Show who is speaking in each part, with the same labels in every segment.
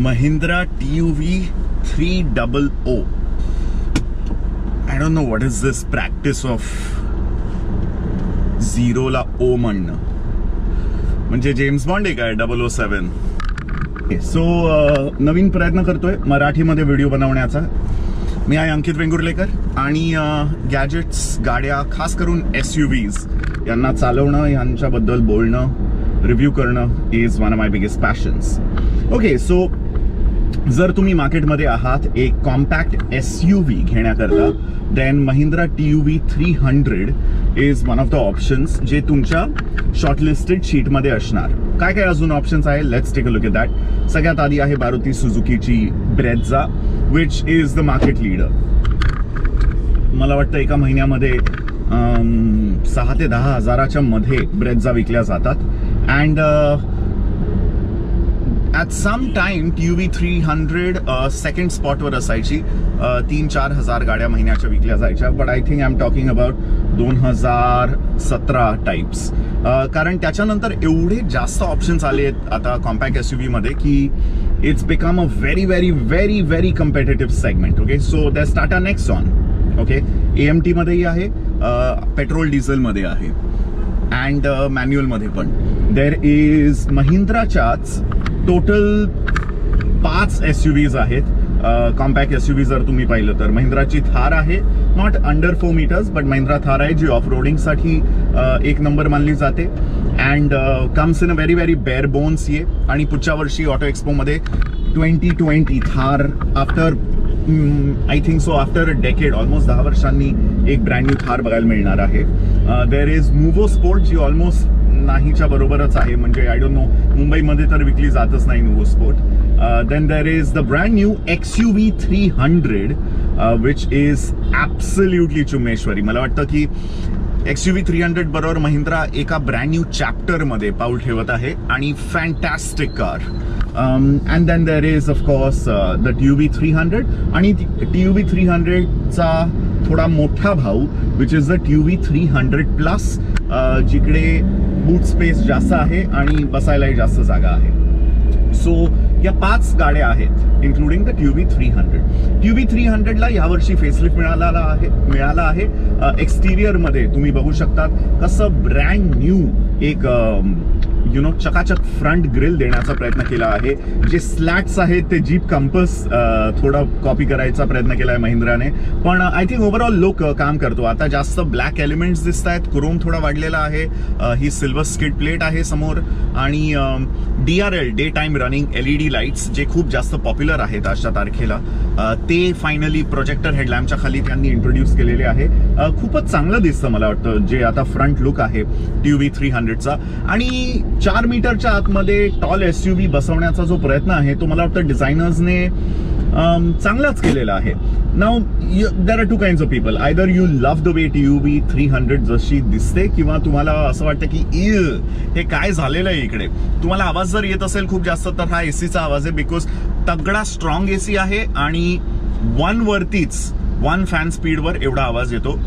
Speaker 1: Mahindra T U V three double O I don't know what is this practice of झिरोला O म्हणणं म्हणजे James bond आहे काय double O seven so नवीन प्रयत्न करतोय मराठीमध्ये video बनवण्याचा मी आहे अंकित वेंगुर्लेकर आणि गॅजेट्स गाड्या खास करून एस यू व्हीज यांना चालवणं यांच्याबद्दल बोलणं रिव्ह्यू करणं is one of my biggest passions okay so जर तुम्ही मार्केटमध्ये आहात एक कॉम्पॅक्ट एस यू व्ही घेण्याकरता then Mahindra T U V three hundred is one of the options जे तुमच्या शॉर्टलिस्टेड शीटमध्ये असणार. काय काय अजून ऑप्शन्स आहे? Let's take a look at that सगळ्यात आधी आहे Maruti सुझुकीची Brezza which is the market leader मला वाटतं एका महिन्यामध्ये सहा ते दहा हजाराच्या मध्ये ब्रेझा विकल्या जातात. And at some time T U V three hundred second स्पॉटवर असायची. Uh, तीन चार हजार गाड्या महिन्याच्या विकल्या जायच्या. But I think I am talking about दोन हजार सतरा टाईप्स uh, कारण त्याच्यानंतर एवढे जास्त ऑप्शन्स आले आहेत आता कॉम्पॅक्ट एस यू व्हीमध्ये की it's become a very very very very competitive segment okay so that's Tata on okay A M टीमध्येही आहे uh, पेट्रोल डिझेलमध्ये आहे. अँड मॅन्युअलमध्ये पण. देर इज महिंद्राच्याच टोटल पाच एस यू व्हीज आहेत. कॉम्पॅक्ट एस यू व्ही जर तुम्ही पाहिलं तर. महिंद्राची थार आहे. Not under four metres but Mahindra Thar आहे जी ऑफ रोडिंगसाठी एक नंबर मानली जाते. And comes in a very very bare bones ये. आणि पुढच्या वर्षी auto एक्सपोमध्ये twenty twenty Thar after I think so after a decade almost दहा वर्षांनी एक ब्रँड न्यू थार बघायला मिळणार आहे. देर इज मुव्हो स्पोर्ट जी ऑलमोस्ट नाहीच्या बरोबरच आहे. म्हणजे आय डोंट नो मुंबईमध्ये तर विकली जातच नाही Nuvo sport then there is the brand new X U V three hundred which is absolutely चुमेश्वरी. मला वाटतं की X U V three hundred बरोबर महिंद्रा एका ब्रँड न्यू चॅप्टरमध्ये पाऊल ठेवत आहे आणि fantastic car and then there is of course the T U V three hundred आणि टी यू व्ही थ्री हंड्रेडचा थोडा मोठा भाऊ which is the T U V three hundred plus जिकडे बूट स्पेस जास्त आहे आणि बसायलाही जास्त जागा आहे. सो या पाच गाड्या आहेत including the TUV three hundred TUV three हंड्रेडला यावर्षी फेसलिफ्ट मिळाला आहे मिळाला आहे. एक्सटिरियरमध्ये तुम्ही बघू शकतात कसं ब्रँड न्यू एक यु नो चकाचक फ्रंट ग्रिल देण्याचा प्रयत्न केला आहे. जे स्लॅट्स आहेत ते जीप कंपस थोडा कॉपी करायचा प्रयत्न केला आहे महिंद्राने. पण आय थिंक ओव्हरऑल लोक काम करतो. आता जास्त ब्लॅक एलिमेंट्स दिसत आहेत क्रोम थोडा वाढलेला आहे. ही सिल्वर स्किट प्लेट आहे समोर. आणि D R L day time running L E D lights जे खूप जास्त पॉप्युलर आहेत आजच्या तारखेला. ते फायनली प्रोजेक्टर हेडलॅम्पच्या खाली त्यांनी इंट्रोड्यूस केलेले आहे. खूपच चांगलं दिसतं मला वाटतं जे आता फ्रंट लुक आहे टी व्ही थ्री हंड्रेडचा आणि चार मीटरच्या आतमध्ये टॉल एस यू व्ही बसवण्याचा जो प्रयत्न आहे तो मला वाटतं डिझायनर्सने चांगलाच केलेला आहे. Now there are two kind of people either you love the way T U B three hundred जशी दिसते किंवा तुम्हाला असं वाटतं की इ हे काय झालेलं आहे इकडे? तुम्हाला आवाज जर येत असेल खूप जास्त तर हा एसीचा आवाज आहे बिकॉज तगडा स्ट्रॉंग एसी आहे आणि वन वरतीच वन फॅन स्पीडवर एवढा आवाज येतो.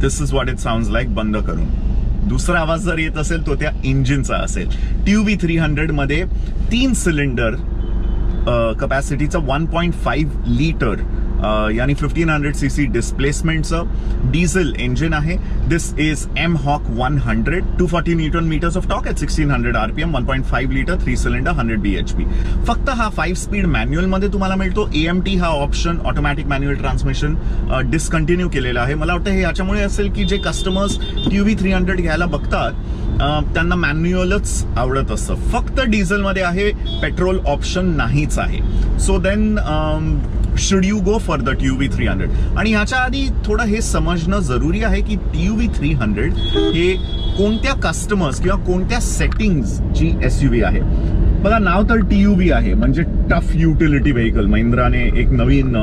Speaker 1: This is what it sound like बंद करून. दुसरा आवाज जर येत असेल तो त्या इंजिनचा असेल. ट्यूबी थ्री हंड्रेडमध्ये तीन सिलेंडर कपॅसिटीचं वन पॉईंट फाईव्ह लिटर यानी फिफ्टीन हंड्रेड सी सी डिस्प्लेसमेंटचं डिझेल इंजिन आहे. This is M hawk one hundred two forty newton metres of torque at sixteen hundred RPM one point five litre three cylinder hundred B H P फक्त हा five speed मॅन्युअलमध्ये तुम्हाला मिळतो. A M T हा option automatic manual transmission discontinue केलेला आहे. मला वाटतं हे याच्यामुळे असेल की जे customers Q V three hundred घ्यायला बघतात त्यांना मॅन्युअलच आवडत असतं. फक्त डिझेलमध्ये आहे पेट्रोल ऑप्शन नाहीच आहे. So then should you go for the T U V three hundred आणि ह्याच्या आधी थोडं हे समजणं जरुरी आहे की T U V three hundred हे कोणत्या कस्टमर्स किंवा कोणत्या सेटिंग्स जी एस यू व्ही आहे? बघा नाव तर टी यू व्ही आहे म्हणजे टफ युटिलिटी व्हेकल महिंद्राने एक नवीन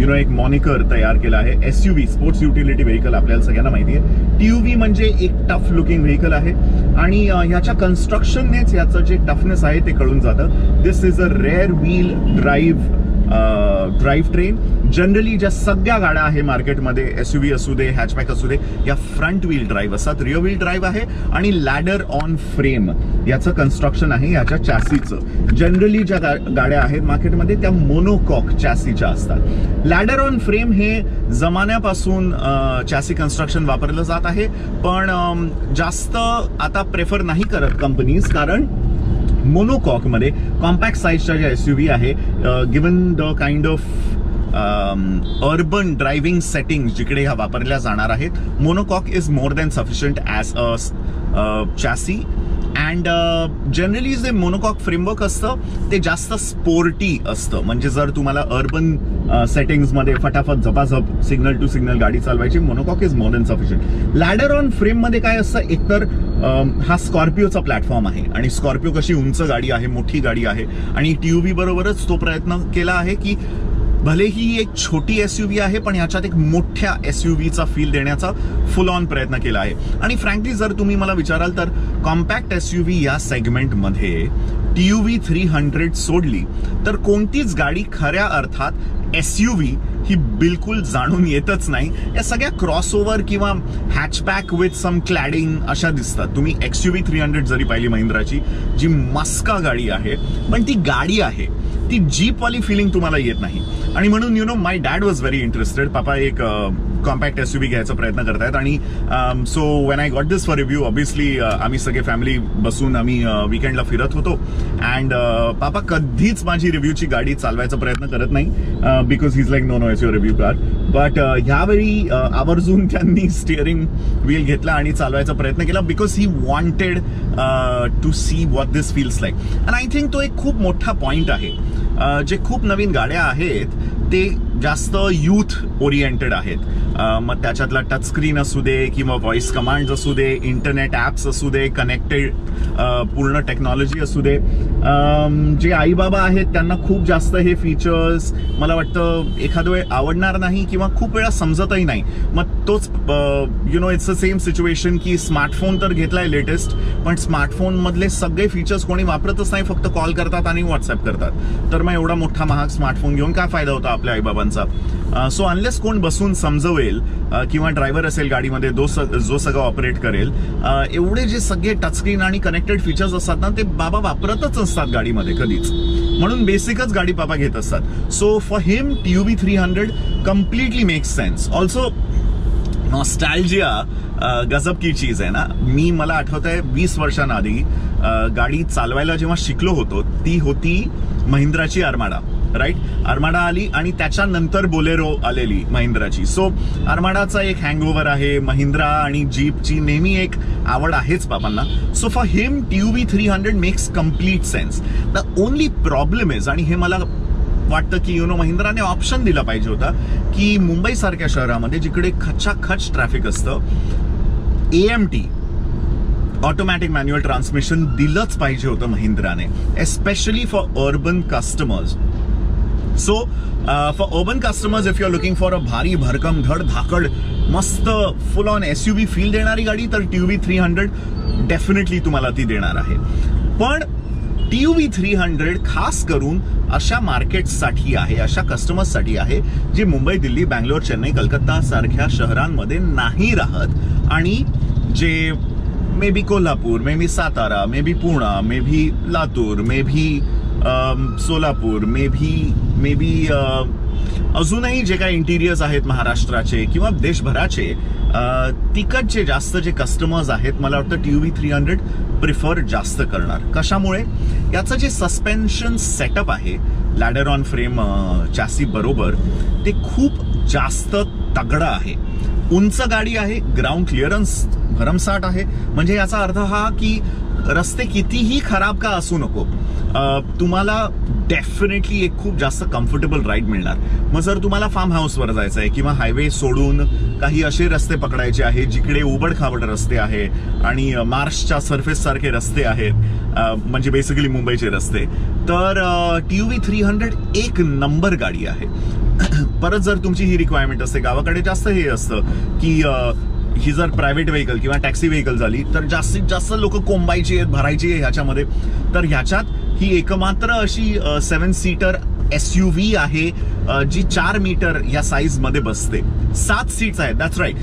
Speaker 1: यु नो एक मॉनिकर तयार केला आहे. S U V sports utility vehicle आपल्याला सगळ्यांना माहिती आहे टी यू व्ही म्हणजे एक टफ लुकिंग व्हेकल आहे. आणि ह्याच्या कन्स्ट्रक्शननेच याचं जे टफनेस आहे ते कळून जातं. This is a rear wheel drive drive train generally ज्या सगळ्या गाड्या आहे मार्केटमध्ये एस यू व्ही असू दे हॅचबॅक असू दे या फ्रंट व्हील ड्राईव्ह असतात. रिअर व्हील ड्राईव्ह आहे आणि लॅडर ऑन फ्रेम याचं कन्स्ट्रक्शन आहे याच्या चॅसीचं जनरली ज्या गाड्या आहेत मार्केटमध्ये त्या मोनोकॉक चॅसीच्या असतात. लॅडर ऑन फ्रेम हे जमान्यापासून चॅसी कन्स्ट्रक्शन वापरलं जात आहे. पण जास्त आता प्रेफर नाही करत कंपनीज कारण मोनोकॉकमध्ये कॉम्पॅक्ट साईजच्या ज्या एस यू व्ही आहे given the kind of urban driving setting जिकडे ह्या वापरल्या जाणार आहेत monocoque is more than sufficient as a chassis and generally जे मोनोकॉक फ्रेमवर्क असतं ते जास्त स्पोर्टी असतं. म्हणजे जर तुम्हाला अर्बन सेटिंग्समध्ये फटाफट झपाझप सिग्नल टू सिग्नल गाडी चालवायची monocoque is more than sufficient ladder on फ्रेममध्ये काय असतं? एकतर हा स्कॉर्पिओचा प्लॅटफॉर्म आहे. आणि स्कॉर्पिओ कशी उंच गाडी आहे मोठी गाडी आहे आणि टी यू व्ही बरोबरच तो प्रयत्न केला आहे की भले ही एक छोटी एस यू व्ही आहे पण ह्याच्यात एक मोठ्या एस यू व्हीचा फील देण्याचा फुल ऑन प्रयत्न केला आहे. आणि फ्रँकली जर तुम्ही मला विचाराल तर कॉम्पॅक्ट एस यू व्ही या सेगमेंटमध्ये T U V three hundred सोडली तर कोणतीच गाडी खऱ्या अर्थात एस यू व्ही ही बिलकुल जाणून येतच नाही. या सगळ्या क्रॉस ओव्हर किंवा हॅचबॅक विथ सम क्लॅडिंग अशा दिसतात. तुम्ही X U V three hundred जरी पाहिली महिंद्राची जी मस्का गाडी आहे पण ती गाडी आहे. ती जीपवाली फिलिंग तुम्हाला येत नाही. आणि म्हणून you know my dad was very interested पापा एक कॉम्पॅक्ट एस बी घ्यायचा प्रयत्न करतायत. आणि so when I got this for review obviously आम्ही सगळे फॅमिली बसून आम्ही uh, विकेंडला फिरत होतो. अँड पापा uh, कधीच माझी रिव्ह्यूची गाडी चालवायचा प्रयत्न करत नाही because his like no no as your review car but ह्यावेळी uh, आवर्जून त्यांनी स्टिअरिंग व्हील घेतला आणि चालवायचा प्रयत्न केला because he wanted to see what this feels like and I think तो एक खूप मोठा पॉईंट आहे. जे खूप नवीन गाड्या आहेत ते जास्त युथ ओरिएंटेड आहेत. मग त्याच्यातला टच स्क्रीन असू दे किंवा व्हॉइस कमांड्स असू दे इंटरनेट ॲप्स असू दे कनेक्टेड पूर्ण टेक्नॉलॉजी असू दे. जे आईबाबा आहेत त्यांना खूप जास्त हे फीचर्स मला वाटतं एखाद वेळ आवडणार नाही किंवा खूप वेळा समजतही नाही. मग तोच you know it's a same situation की स्मार्टफोन तर घेतलाय लेटेस्ट पण स्मार्टफोनमधले सगळे फीचर्स कोणी वापरतच नाही फक्त कॉल करतात आणि व्हॉट्सअप करतात. तर मग एवढा मोठा महाग स्मार्टफोन घेऊन काय फायदा होता आपल्या लोकांचा. सो अनलेस कोण बसून समजवेल किंवा ड्रायव्हर असेल गाडीमध्ये जो जो सगळं ऑपरेट करेल एवढे जे सगळे टचस्क्रीन आणि कनेक्टेड फीचर्स असतात ना ते बाबा वापरतच असतात गाडीमध्ये कधीच. म्हणून बेसिकच गाडी बाबा घेत असतात. So for him T B three hundred completely makes sense also nostalgia गजब की चीज आहे ना. मी मला आठवत आहे वीस वर्षांआधी गाडी चालवायला जेव्हा शिकलो होतो ती होती महिंद्राची आरमाडा राईट? आरमाडा आली आणि त्याच्यानंतर बोलेरो आलेली महिंद्राची. सो आरमाडाचा एक हँगओव्हर आहे. महिंद्रा आणि जीपची नेहमी एक आवड आहेच बाबांना. So for him T V three hundred makes complete sense the only problem is आणि हे मला वाटतं की युनो महिंद्राने ऑप्शन दिला पाहिजे होता की मुंबई सारख्या शहरामध्ये जिकडे खचाखच ट्रॅफिक असतं A M T automatic manual transmission दिलंच पाहिजे होतं महिंद्राने especially for urban customers so for urban customers if you are looking for a भारी भरकम धड धाकड मस्त full on S U feel देणारी गाडी तर T B three hundred definitely तुम्हाला ती देणार आहे पण T U V three hundred खास करून अशा मार्केटसाठी आहे अशा कस्टमर्ससाठी आहे जे मुंबई दिल्ली बँगलोर चेन्नई कलकत्ता सारख्या शहरांमध्ये नाही राहत आणि जे may be Kolhapur may be Satara may be Pune may be Latur may be Solapur may be may be अजूनही जे काही इंटिरियर्स आहेत महाराष्ट्राचे किंवा देशभराचे तिकडचे जास्त जे कस्टमर्स आहेत मला वाटतं T V three hundred prefer जास्त करणार. कशामुळे? याचं जे सस्पेन्शन सेटअप आहे लॅडर ऑन फ्रेम चॅसी बरोबर ते खूप जास्त तगडं आहे. उंच गाडी आहे ग्राउंड क्लिअरन्स भरमसाठ आहे. म्हणजे याचा अर्थ हा की रस्ते कितीही खराब का असू नको तुम्हाला डेफिनेटली एक खूप जास्त कम्फर्टेबल राईड मिळणार. मग जर तुम्हाला फार्म हाऊसवर जायचं आहे किंवा हायवे सोडून काही असे रस्ते पकडायचे आहे जिकडे उबडखाबड रस्ते आहे आणि मार्शच्या सरफेस सारखे रस्ते आहेत म्हणजे बेसिकली मुंबईचे रस्ते तर टी व्ही थ्री हंड्रेड एक नंबर गाडी आहे. परत जर तुमची ही रिक्वायरमेंट असते गावाकडे जास्त हे असतं की ही जर प्रायव्हेट व्हेकल किंवा टॅक्सी व्हेकल झाली तर जास्तीत जास्त लोक कोंबायची आहेत भरायची आहे ह्याच्यामध्ये. तर ह्याच्यात ही एकमात्र अशी seven seater S U V आहे जी चार मीटर या साईजमध्ये बसते. सात सीट्स आहेत दॅट्स राईट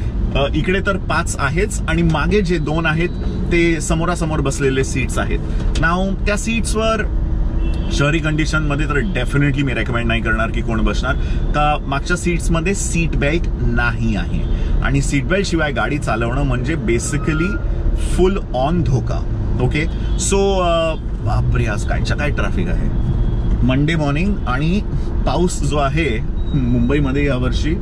Speaker 1: इकडे तर पाच आहेच आणि मागे जे दोन आहेत ते समोरासमोर बसलेले सीट्स आहेत. नाव त्या सीट्सवर शहरी कंडिशनमध्ये तर डेफिनेटली मी रेकमेंड नाही करणार की कोण बसणार. का मागच्या सीट्समध्ये सीट बेल्ट नाही आहे. आणि सीट बेल्ट शिवाय गाडी चालवणं म्हणजे बेसिकली फुल ऑन धोका. ओके सो बापरे आज कायच्या काय ट्रॅफिक आहे? मंडे मॉर्निंग आणि पाऊस जो आहे मुंबईमध्ये यावर्षी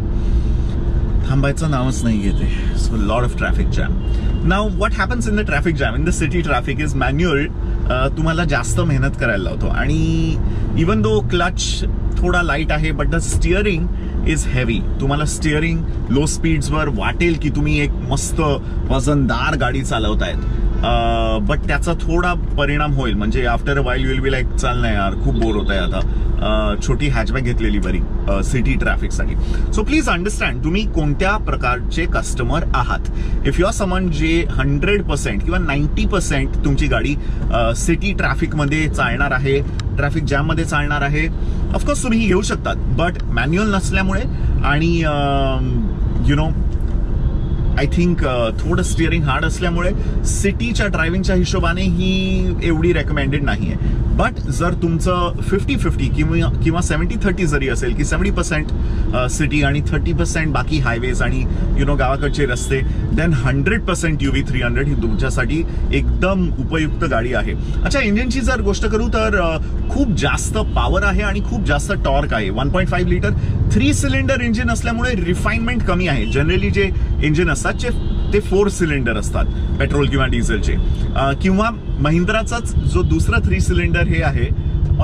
Speaker 1: थांबायचं नावच नाही घेते so load of traffic jam now what happens in the traffic jam in the city traffic is manual तुम्हाला जास्त मेहनत करायला लावतो. आणि इवन दो क्लच थोडा लाइट आहे but the steering is heavy तुम्हाला स्टिअरिंग लो स्पीड्सवर वाटेल की तुम्ही एक मस्त वजनदार गाडी चालवतायत. बट त्याचा थोडा परिणाम होईल. म्हणजे after a while will be like चाल नाही यार खूप बोर होत आहे आता. छोटी हॅचबॅक घेतलेली बरी सिटी ट्रॅफिकसाठी सो प्लीज अंडरस्टँड तुम्ही कोणत्या प्रकारचे कस्टमर आहात? इफ यू आर समन जे हंड्रेड पर्सेंट किंवा नाईन्टी पर्सेंट तुमची गाडी सिटी ट्रॅफिकमध्ये चालणार आहे ट्रॅफिक जॅममध्ये चालणार आहे ऑफकोर्स तुम्ही घेऊ शकतात. बट मॅन्युअल नसल्यामुळे आणि यु नो आय थिंक थोडं स्टिअरिंग हार्ड असल्यामुळे सिटीच्या ड्रायव्हिंगच्या हिशोबाने ही एवढी रेकमेंडेड नाही आहे बट जर तुमचं फिफ्टी फिफ्टी किंवा किंवा सेव्हन्टी थर्टी जरी असेल की सेव्हन्टी पर्सेंट सिटी आणि थर्टी पर्सेंट बाकी हायवेज आणि यु नो गावाकडचे रस्ते then hundred percent U V three hundred ही तुमच्यासाठी एकदम उपयुक्त गाडी आहे. अच्छा इंजिनची जर गोष्ट करू तर खूप जास्त पॉवर आहे आणि खूप जास्त टॉर्क आहे. One point five litre three cylinder engine असल्यामुळे रिफाईनमेंट कमी आहे. जनरली जे इंजिन असतात जे ते फोर सिलेंडर असतात पेट्रोल किंवा डिझेलचे. किंवा महिंद्राचाच जो दुसरा थ्री सिलेंडर हे आहे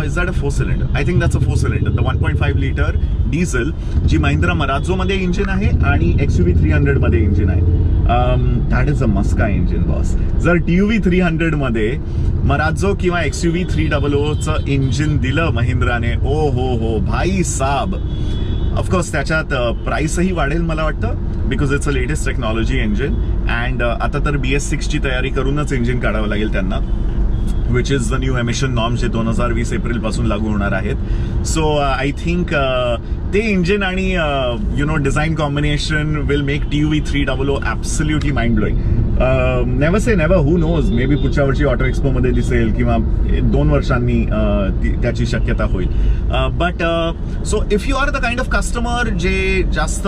Speaker 1: is that a four cylinder I think that's a four cylinder the one point five litre diesel जी महिंद्रा मराजोमध्ये इंजिन आहे आणि एक्स व्ही थ्री हंड्रेडमध्ये इंजिन आहे. दॅट इज अ मस्का इंजिन बॉस जर टी व्ही थ्री हंड्रेडमध्ये मराजो मराझो किंवा X U V three double ओचं engine दिलं महिंद्राने ओ हो हो भाई साब. ऑफकोर्स त्याच्यात प्राईसही वाढेल मला वाटतं. Because it's a latest technology engine and आता तर बी एस सिक्सची तयारी करूनच इंजिन काढावं लागेल त्यांना which is the new emission norms जे दोन हजार वीस एप्रिलपासून लागू होणार आहेत. सो आय थिंक ते इंजिन आणि you know design combination will make T U V three double O absolutely mind blowing never say never who knows maybe पुढच्या वर्षी ऑटो एक्सपोमध्ये दिसेल किंवा दोन वर्षांनी uh, त्याची शक्यता होईल. But so if you are the kind of customer जे जास्त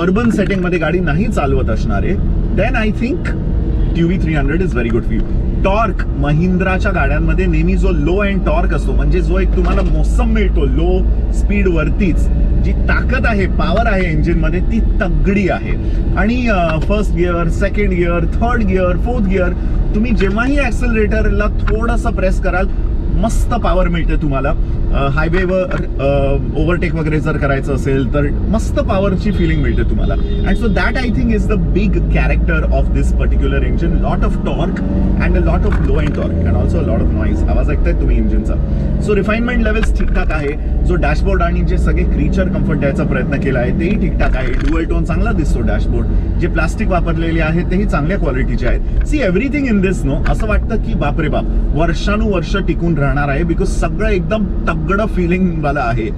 Speaker 1: अर्बन सेटिंगमध्ये गाडी नाही चालवत असणारे then I think TUV three hundred is very good for you torque महिंद्राच्या गाड्यांमध्ये नेहमी जो लो अँड टॉर्क असतो म्हणजे जो एक तुम्हाला मोसम मिळतो लो स्पीड वरतीच जी ताकद आहे पॉवर आहे इंजिनमध्ये ती तगडी आहे. आणि first gear second gear third gear fourth gear तुम्ही जेव्हाही ऍक्सलरेटरला थोडासा प्रेस कराल मस्त पॉवर मिळते तुम्हाला. हायवेवर ओव्हरटेक वगैरे जर करायचं असेल तर मस्त पॉवरची फिलिंग मिळते तुम्हाला. And so that I think is the big character of this particular engine lot of torque and a lot of low end torque and also lot of noise आवाज ऐकताय तुम्ही इंजिनचा सो रिफाईनमेंट लेवल्स ठीकठाक आहे. जो dashboard आणि जे सगळे creature comfort द्यायचा प्रयत्न केला आहे तेही ठीकठाक आहे. डुअल टोन चांगला दिसतो डॅशबोर्ड जे प्लास्टिक वापरलेले आहेत तेही चांगल्या क्वालिटीचे आहेत. See everything in this no असं वाटतं की बापरे बाप वर्षानुवर्ष टिकून राहणार आहे बिकॉज सगळं एकदम तगड फिलिंगवालं आहे.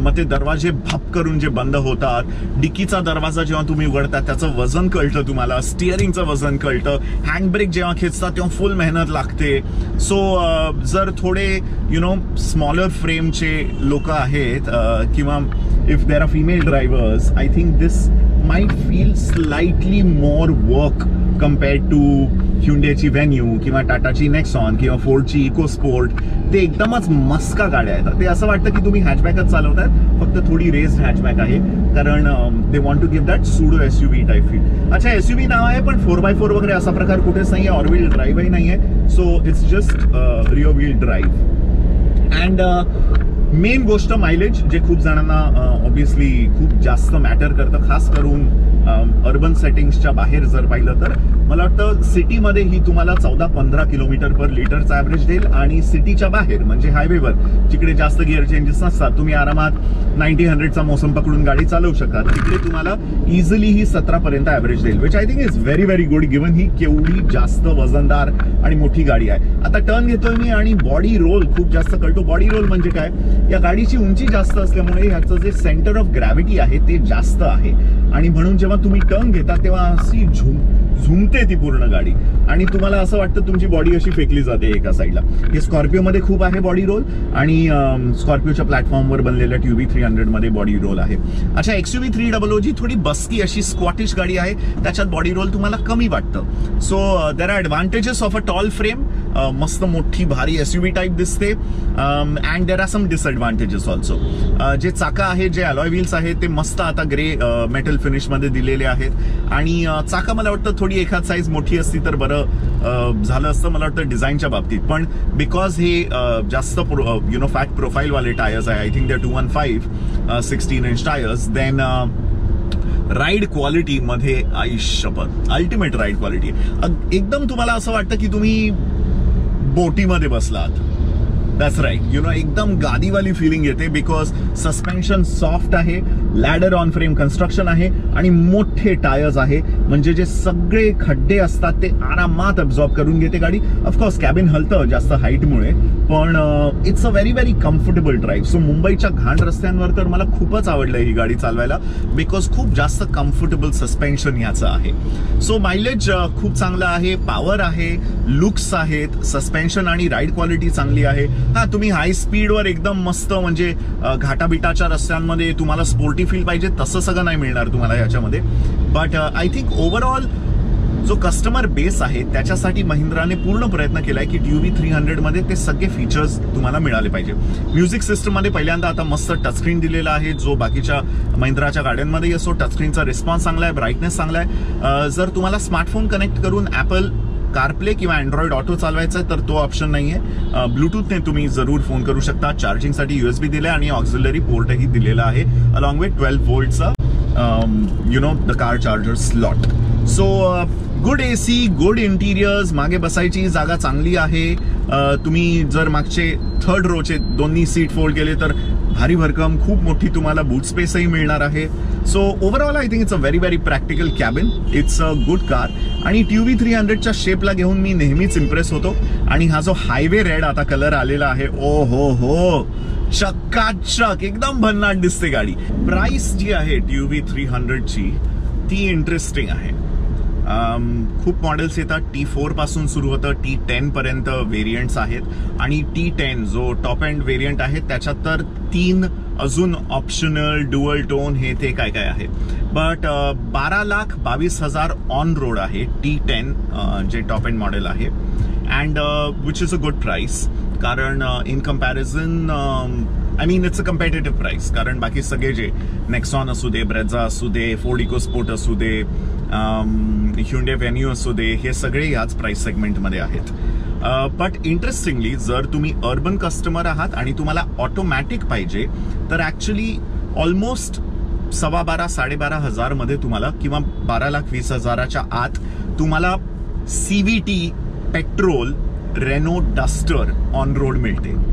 Speaker 1: मग ते दरवाजे भाप करून जे बंद होतात डिकीचा दरवाजा जेव्हा तुम्ही उघडता त्याचं वजन कळतं तुम्हाला स्टिअरिंगचं वजन कळतं. हँडब्रेक जेव्हा खेचतात तेव्हा फुल मेहनत लागते. सो जर थोडे यु नो स्मॉलर फ्रेमचे लोक आहेत किंवा if there are female drivers I think this may feel slightly more work compared to ह्युंडेची Venue किंवा टाटाची नेक्सॉन किंवा फोर्डची इकोस्पोर्ट ते एकदमच मस्का गाड्या आहेत. ते असं वाटतं की तुम्ही हॅचबॅकच चालवतात फक्त थोडी रेस्ड हॅचबॅक आहे. कारण they want to give that pseudo S U V type feel अच्छा एस यू व्ही नाव आहे पण फोर बाय फोर वगैरे असा प्रकार कुठेच नाही आहे ऑरव्हील ड्राईव्हही नाही आहे so it's just rear wheel drive and main गोष्ट मायलेज जे खूप जणांना uh, ऑब्विसली खूप जास्त मॅटर करतं खास करून अर्बन सेटिंग्सच्या बाहेर जर पाहिलं तर मला वाटतं सिटीमध्ये ही तुम्हाला चौदा पंधरा किलोमीटर पर लिटरचा ॲव्हरेज देईल आणि सिटीच्या बाहेर म्हणजे हायवेवर जिकडे जास्त गिअर चेंजेस नसतात तुम्ही आरामात नाईन्टी हंड्रेडचा मोसम पकडून गाडी चालवू शकता तिकडे तुम्हाला इझिली ही सतरापर्यंत ॲव्हरेज देईल which I think is very very good given ही केवढी जास्त वजनदार आणि मोठी गाडी आहे. आता टर्न घेतोय मी आणि बॉडी रोल खूप जास्त कळतो. बॉडी रोल म्हणजे काय? या गाडीची उंची जास्त असल्यामुळे ह्याचं जे सेंटर ऑफ ग्रॅव्हिटी आहे ते जास्त आहे. आणि म्हणून जेव्हा तुम्ही टर्न घेता तेव्हा अशी झुम झुमते ती पूर्ण गाडी. आणि तुम्हाला असं वाटतं तुमची बॉडी अशी फेकली जाते एका साईडला हे स्कॉर्पिओमध्ये खूप आहे बॉडी रोल आणि स्कॉर्पिओच्या प्लॅटफॉर्मवर बनलेल्या ट्यूबी थ्री हंड्रेडमध्ये बॉडी रोल आहे. अच्छा एक्सयूबी थ्री डबल ओ जी थोडी बसकी अशी स्कॉटिश गाडी आहे. त्याच्यात बॉडी रोल तुम्हाला कमी वाटतं. So there are advantages of a tall frame मस्त मोठी भारी एस यू टाईप दिसते. And there are some disadvantages also जे चाका आहे जे अलॉय व्हील्स आहेत ते मस्त आता ग्रे मेटल फिनिशमध्ये दिलेले आहेत. आणि uh, चाका मला वाटतं थोडी एखाद साईज मोठी असती तर बरं झालं असतं मला वाटतं डिझाईनच्या बाबतीत. पण बिकॉज हे जास्त यु नो फॅट प्रोफाईलवाले टायर्स आहे I think they two one five sixteen inch tyres then ride क्वालिटीमध्ये आयुष्यपद अल्टिमेट राईड क्वालिटी एकदम तुम्हाला असं वाटतं की तुम्ही बोटीमध्ये बसलात. दॅट्स राईट यु नो एकदम गादीवाली फिलिंग येते बिकॉज सस्पेन्शन सॉफ्ट आहे लॅडर ऑन फ्रेम कन्स्ट्रक्शन आहे आणि मोठे टायर्स आहे. म्हणजे जे सगळे खड्डे असतात ते आरामात अब्झॉर्ब करून घेते गाडी. ऑफकोर्स कॅबिन हलतं जास्त हाईटमुळे पण it's a very very comfortable drive so मुंबईच्या घाण रस्त्यांवर तर मला खूपच आवडलं ही गाडी चालवायला बिकॉज खूप जास्त कम्फर्टेबल सस्पेन्शन याचं आहे. सो मायलेज खूप चांगलं आहे पॉवर आहे लुक्स आहेत सस्पेन्शन आणि राईड क्वालिटी चांगली आहे. हा तुम्ही हाय स्पीडवर एकदम मस्त म्हणजे घाटाबिटाच्या रस्त्यांमध्ये तुम्हाला स्पोर्टी फील पाहिजे तसं सगळं नाही मिळणार तुम्हाला याच्यामध्ये. बट आय थिंक ओव्हरऑल जो कस्टमर बेस आहे त्याच्यासाठी महिंद्राने पूर्ण प्रयत्न केलाय की टी थ्री हंड्रेडमध्ये ते सगळे फीचर्स तुम्हाला मिळाले पाहिजे. म्युझिक सिस्टममध्ये पहिल्यांदा आता मस्त टचस्क्रीन दिलेला आहे जो बाकीच्या महिंद्राच्या गाड्यांमध्ये असो टचस्क्रीनचा रिस्पॉन्स चांगला आहे ब्राईटनेस चांगला आहे. जर तुम्हाला स्मार्टफोन कनेक्ट करून ॲपल कारप्ले किंवा अँड्रॉइड ऑटो चालवायचा आहे तर तो ऑप्शन नाही आहे ब्लूटूथने तुम्ही जरूर फोन करू शकता. चार्जिंगसाठी युएसबी आहे आणि ऑक्झिलरी पोर्टही दिलेला आहे along with twelve वोल्टचा you know the car charger slot so good A C good interiors मागे बसायची जागा चांगली आहे. तुम्ही जर मागचे थर्ड रोचे दोन्ही सीट फोल्ड केले तर भारी भरकम. खूप मोठी तुम्हाला बूट स्पेसही मिळणार आहे. So overall I think it's a very very practical cabin it's a good car आणि टी व्ही थ्री हंड्रेडच्या शेपला घेऊन मी नेहमीच इम्प्रेस होतो. आणि हा जो हायवे रेड आता कलर आलेला आहे ओ हो. हो चक्काचक एकदम भन्नाट दिसते गाडी. प्राइस जी आहे टी व्ही थ्री हंड्रेडची ती इंटरेस्टिंग आहे. खूप मॉडेल्स येतात. टी फोरपासून सुरू होतं. टी टेनपर्यंत व्हेरियंट्स आहेत. आणि टी टेन जो टॉप अँड व्हेरियंट आहे त्याच्यात तर तीन अजून ऑप्शनल डुअल टोन हे ते काय काय आहे बट बारा लाख बावीस हजार ऑन रोड आहे टी टेन जे टॉप एंड मॉडेल आहे. And which is a good price कारण in comparison I mean it's a competitive price कारण बाकी सगळे जे नेक्सॉन असू दे ब्रेझा असू दे फोर्ड इकोस्पोर्ट असू दे um, ह्युंडे व्हेन्यू असू दे हे सगळे याच प्राईस सेगमेंटमध्ये आहेत. Uh, बट इंटरेस्टिंगली जर तुम्ही अर्बन कस्टमर आहात आणि तुम्हाला ऑटोमॅटिक पाहिजे तर ॲक्च्युली ऑलमोस्ट सव्वा बारा साडेबारा हजारमध्ये तुम्हाला किंवा बारा लाख वीस हजाराच्या आत तुम्हाला C V T petrol Renault Duster on road मिळते.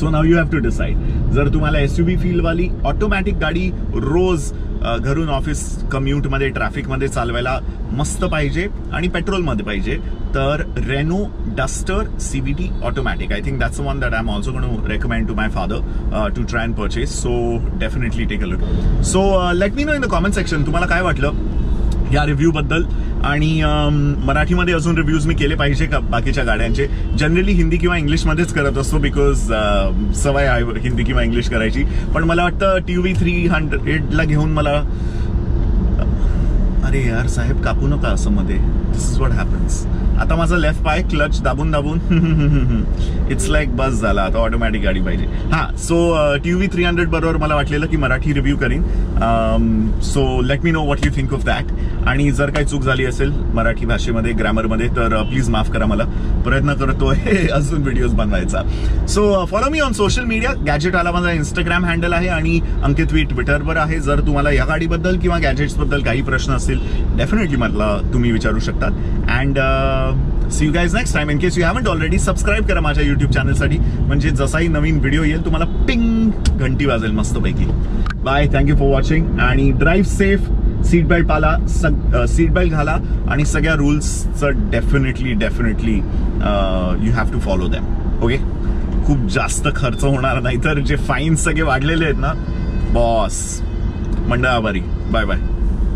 Speaker 1: So now you have to decide जर तुम्हाला एस यू बी फीलवाली ऑटोमॅटिक गाडी रोज घरून ऑफिस कम्युटमध्ये ट्रॅफिकमध्ये चालवायला मस्त पाहिजे आणि पेट्रोलमध्ये पाहिजे तर Renault Duster C V T automatic I think that's one that I am also gonna recommend to my father to try and purchase so definitely take a look so let me know in the comment section तुम्हाला काय वाटलं? या रिव्ह्यूबद्दल आणि मराठीमध्ये अजून reviews मी केले पाहिजे का बाकीच्या गाड्यांचे. जनरली हिंदी किंवा इंग्लिशमध्येच करत असतो बिकॉज सवय आहे हिंदी किंवा इंग्लिश करायची. पण मला वाटतं टी व्ही थ्री हंड्रेडला घेऊन मला अरे यार साहेब कापू नका असं मध्ये. दिस इज वॉट हॅपन्स आता माझा लेफ्ट पाय क्लच दाबून दाबून. इट्स लाईक बस झाला आता ऑटोमॅटिक गाडी पाहिजे. हा so T V three hundred बरोबर मला वाटलेलं की मराठी रिव्ह्यू करीन. So let me know what you think of that आणि जर काही चूक झाली असेल मराठी भाषेमध्ये ग्रॅमरमध्ये तर uh, प्लीज माफ करा मला. प्रयत्न करतो हे अजून व्हिडिओज बनवायचा. So follow me on social media gadget आला माझा इंस्टाग्राम हँडल आहे आणि अंकित वी ट्विटरवर आहे. जर तुम्हाला या गाडीबद्दल किंवा गॅजेट्सबद्दल काही प्रश्न असतील डेफिनेटली मला तुम्ही विचारू शकतात and see you guys next time in case you haven't already subscribe करा माझ्या युट्यूब चॅनलसाठी म्हणजे जसाही नवीन व्हिडिओ येईल तुम्हाला पिंग घंटी वाजेल मस्तपैकी. Bye thank you for watching आणि ड्राईव्ह सेफ सीट बेल्ट पाला सीट बेल्ट uh, घाला. आणि सगळ्या रूल्सचं definitely definitely you have to follow them okay खूप जास्त खर्च होणार नाही तर जे फाईन सगळे वाढलेले आहेत ना बॉस मंडळ आभारी बाय बाय